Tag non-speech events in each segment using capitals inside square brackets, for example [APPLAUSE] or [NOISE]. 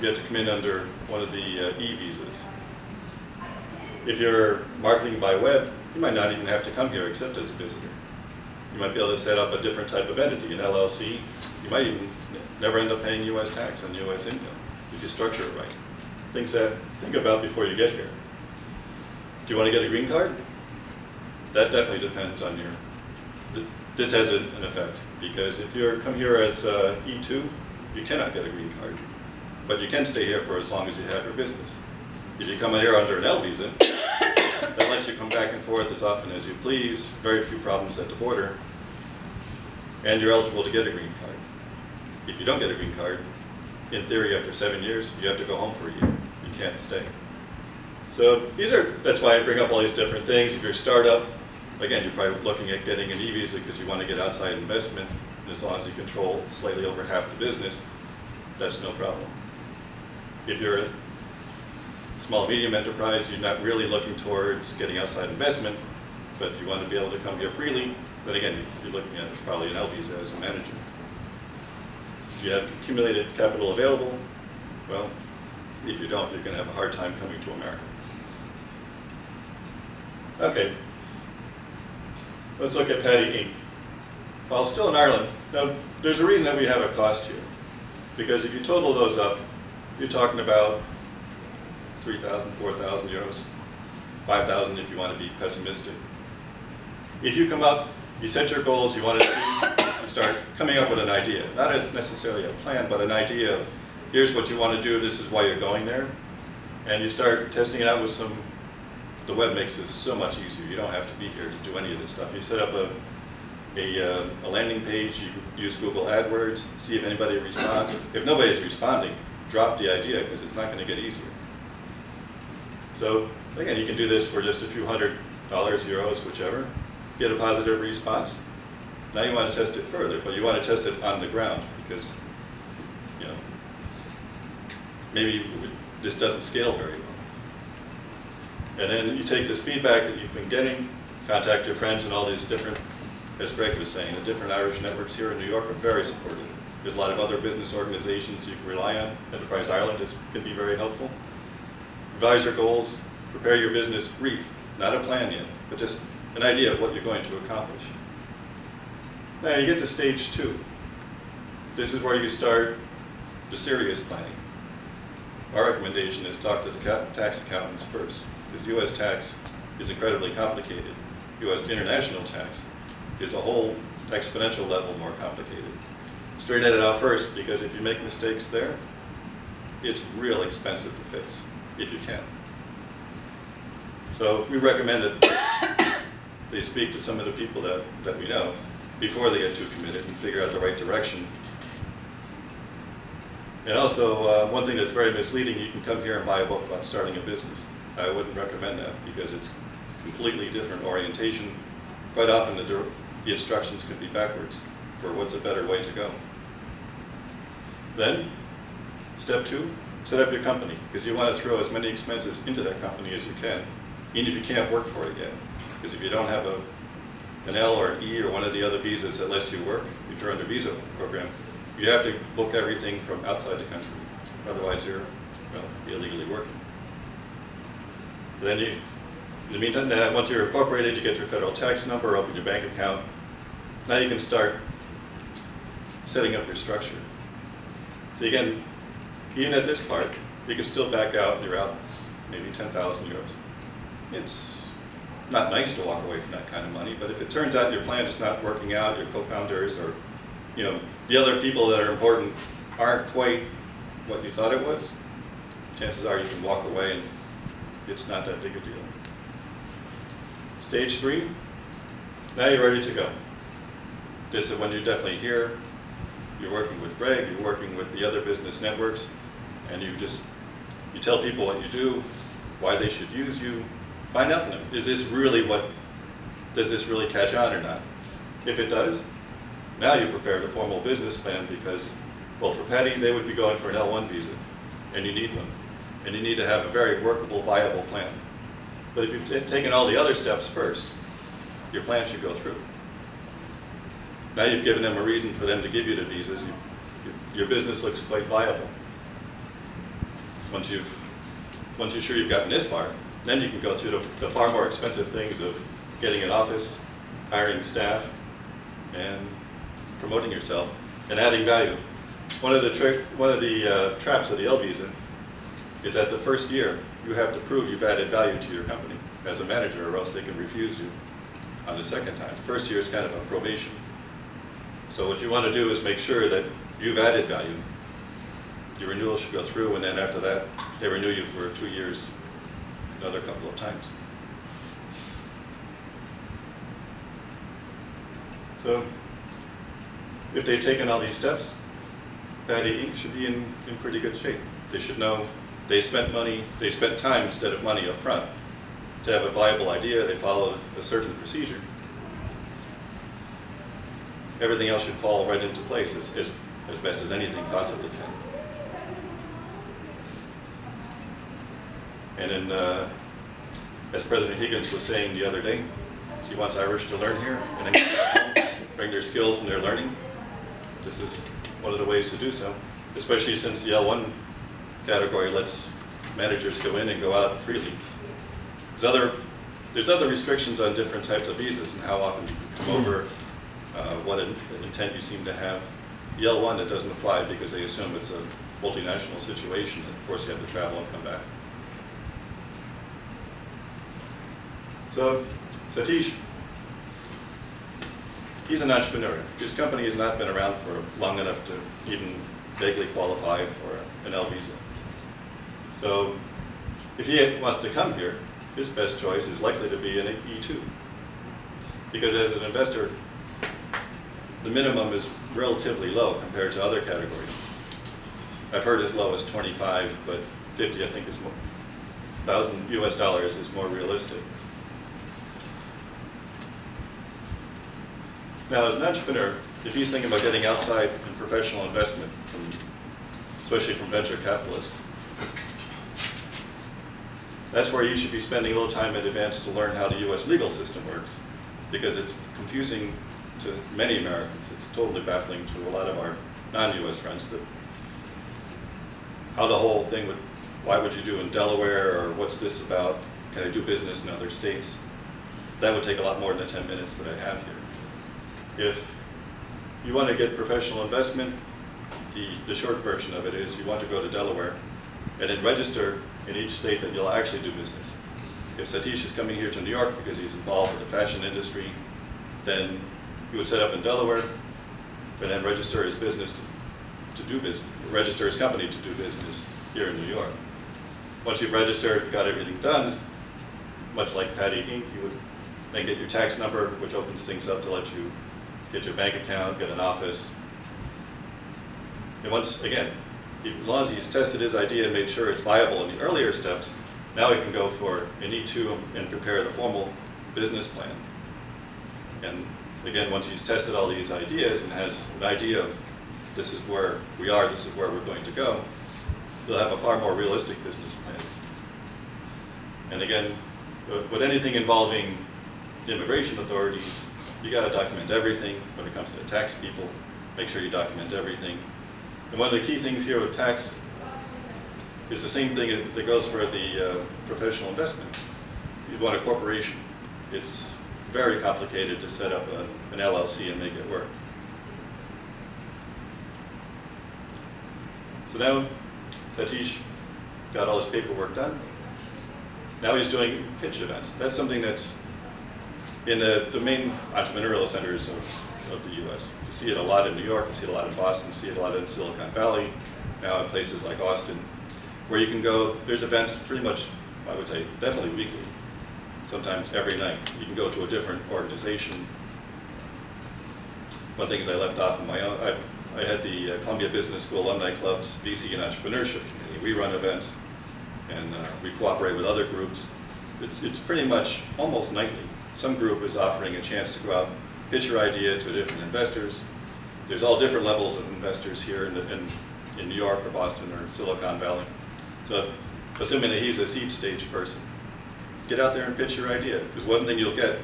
you have to come in under one of the uh, e-visas. If you're marketing by web, you might not even have to come here except as a visitor. You might be able to set up a different type of entity, an LLC. You might even never end up paying US tax on US income if you structure it right. Things that think about before you get here. Do you want to get a green card? That definitely depends on your, this has an effect, because if you're, come here as uh, E2, you cannot get a green card. But you can stay here for as long as you have your business. If you come here under an L visa, [COUGHS] that lets you come back and forth as often as you please, very few problems at the border, and you're eligible to get a green card. If you don't get a green card, in theory, after seven years, you have to go home for a year. You can't stay. So these are, that's why I bring up all these different things. If you're a startup, again, you're probably looking at getting an e-visa because you want to get outside investment. And as long as you control slightly over half the business, that's no problem. If you're a small, medium enterprise, you're not really looking towards getting outside investment, but you want to be able to come here freely, But again, you're looking at probably an L visa as a manager. You have accumulated capital available, well, if you don't, you're going to have a hard time coming to America. Okay. Let's look at Patty Inc. While still in Ireland, now, there's a reason that we have a cost here. Because if you total those up, you're talking about 3,000, 4,000 euros, 5,000 if you want to be pessimistic. If you come up, you set your goals, you want to you start coming up with an idea, not a, necessarily a plan, but an idea of here's what you want to do, this is why you're going there, and you start testing it out with some. The web makes this so much easier. You don't have to be here to do any of this stuff. You set up a a, uh, a landing page. You use Google AdWords, see if anybody responds. If nobody's responding, drop the idea because it's not going to get easier. So again, you can do this for just a few hundred dollars, euros, whichever. Get a positive response. Now you want to test it further, but you want to test it on the ground because, you know, maybe this doesn't scale very well. And then you take this feedback that you've been getting, contact your friends and all these different, as Greg was saying, the different Irish networks here in New York are very supportive. There's a lot of other business organizations you can rely on. Enterprise Ireland is, can be very helpful. Revise your goals, prepare your business brief, not a plan yet, but just an idea of what you're going to accomplish. Now you get to stage two. This is where you start the serious planning. Our recommendation is talk to the tax accountants first, because US tax is incredibly complicated. US international tax is a whole exponential level more complicated. Straighten it out first, because if you make mistakes there, it's real expensive to fix, if you can. So we recommend that [COUGHS] they speak to some of the people that, that we know before they get too committed and figure out the right direction. And also, uh, one thing that's very misleading, you can come here and buy a book about starting a business. I wouldn't recommend that because it's completely different orientation. Quite often, the, the instructions could be backwards for what's a better way to go. Then, step two, set up your company because you want to throw as many expenses into that company as you can, even if you can't work for it yet. Because if you don't have a, an L or an E or one of the other visas that lets you work, if you're under visa program, you have to book everything from outside the country. Otherwise, you're well, illegally working. Then you, in the meantime, uh, once you're incorporated, you get your federal tax number, open your bank account. Now you can start setting up your structure. So again, even at this part, you can still back out and you're out maybe 10,000 euros. It's not nice to walk away from that kind of money, but if it turns out your plan is not working out, your co-founders or, you know, the other people that are important aren't quite what you thought it was, chances are you can walk away and it's not that big a deal. Stage three, now you're ready to go. This is when you're definitely here, you're working with Greg, you're working with the other business networks, and you just, you tell people what you do, why they should use you, find out from them. Is this really what, does this really catch on or not? If it does, now you prepare a formal business plan because, well, for Patty, they would be going for an L1 visa, and you need one. And you need to have a very workable, viable plan. But if you've taken all the other steps first, your plan should go through. Now you've given them a reason for them to give you the visas, you- you- your business looks quite viable. Once you've, once you're sure you've gotten this far, then you can go through the, the far more expensive things of getting an office, hiring staff, and promoting yourself, and adding value. One of the trick, one of the uh, traps of the L visa is that the first year, you have to prove you've added value to your company as a manager, or else they can refuse you on the second time. The first year is kind of a probation. So what you want to do is make sure that you've added value. Your renewal should go through, and then after that, they renew you for two years, another couple of times. So, if they've taken all these steps, Patty Inc. should be in, in pretty good shape. They should know they spent money, they spent time instead of money up front. To have a viable idea, they followed a certain procedure. Everything else should fall right into place as, as, as best as anything possibly can. And then, uh, as President Higgins was saying the other day, he wants Irish to learn here and bring their skills and their learning. This is one of the ways to do so, especially since the L1 category lets managers go in and go out freely. There's other, there's other restrictions on different types of visas and how often you can come over, uh, what in- intent you seem to have. The L1, it doesn't apply because they assume it's a multinational situation, and of course you have to travel and come back. So, Satish, he's an entrepreneur. His company has not been around for long enough to even vaguely qualify for an L visa. So, if he wants to come here, his best choice is likely to be an E2. Because as an investor, the minimum is relatively low compared to other categories. I've heard as low as 25, but 50 I think is more, thousand US dollars is more realistic. Now, as an entrepreneur, if he's thinking about getting outside in professional investment, from, especially from venture capitalists, that's where you should be spending a little time in advance to learn how the U.S. legal system works, because it's confusing to many Americans. It's totally baffling to a lot of our non-U.S. friends that how the whole thing would, why would you do in Delaware, or what's this about? Can I do business in other states? That would take a lot more than the 10 minutes that I have here. If you want to get professional investment, the, the short version of it is you want to go to Delaware and then register in each state that you'll actually do business. If Satish is coming here to New York because he's involved in the fashion industry, then he would set up in Delaware and then register his business to, to do business, register his company to do business here in New York. Once you've registered, got everything done, much like Patty Inc., you would then get your tax number, which opens things up to let you get your bank account, get an office. And once, again, as long as he's tested his idea and made sure it's viable in the earlier steps, now he can go for an E2 and prepare the formal business plan. And again, once he's tested all these ideas and has an idea of this is where we are, this is where we're going to go, he'll have a far more realistic business plan. And again, with anything involving immigration authorities, you gotta document everything when it comes to tax people, make sure you document everything. And one of the key things here with tax is the same thing that goes for the uh, professional investment. You want a corporation. It's very complicated to set up a, an LLC and make it work. So now Satish got all his paperwork done. Now he's doing pitch events. That's something that's in the, the main entrepreneurial centers of, of the US. You see it a lot in New York, you see it a lot in Boston, you see it a lot in Silicon Valley, now in places like Austin, where you can go, there's events pretty much, I would say, definitely weekly, sometimes every night. You can go to a different organization. One thing is I left off in my own, I, I had the uh, Columbia Business School Alumni Club's VC and Entrepreneurship Committee. We run events and uh, we cooperate with other groups. It's, it's pretty much almost nightly. Some group is offering a chance to go out, pitch your idea to different investors. There's all different levels of investors here in, in, in New York or Boston or Silicon Valley. So if, assuming that he's a seed stage person, get out there and pitch your idea. Because one thing you'll get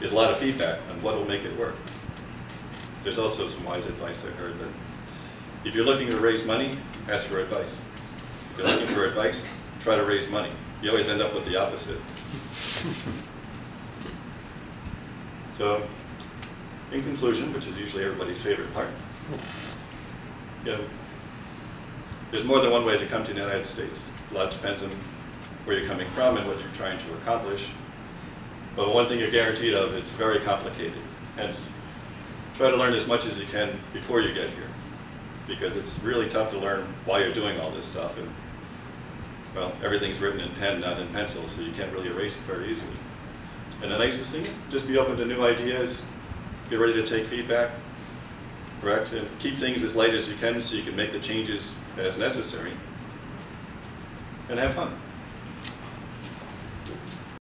is a lot of feedback on what will make it work. There's also some wise advice I heard that if you're looking to raise money, ask for advice. If you're looking for advice, try to raise money. You always end up with the opposite. So, in conclusion, which is usually everybody's favorite part, you know, there's more than one way to come to the United States. A lot depends on where you're coming from and what you're trying to accomplish. But one thing you're guaranteed of, it's very complicated. Hence, try to learn as much as you can before you get here. Because it's really tough to learn why you're doing all this stuff. And, well, everything's written in pen, not in pencil, so you can't really erase it very easily. And the nicest thing is just be open to new ideas, get ready to take feedback, correct? And keep things as light as you can so you can make the changes as necessary. And have fun.